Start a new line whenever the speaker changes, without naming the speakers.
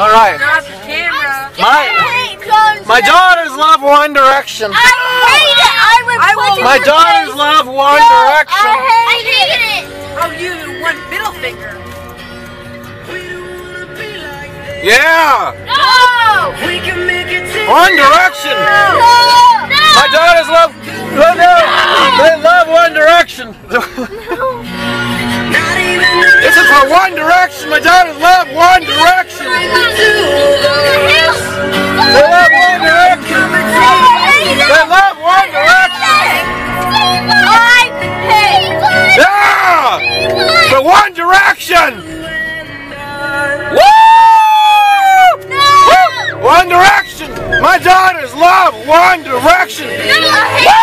All right.
Drop the camera.
My my daughters love One Direction.
I hate it. I would
I
punch
will-
it
My daughters
face.
love One
No,
Direction.
I hate it.
Oh, you one middle finger.
Yeah.
No.
One Direction.
No.
My daughters love. No, no. They love One Direction. No. This is for One Direction. My daughters love One Direction. Direction. Woo! Woo! One Direction. My daughters love One Direction. Woo!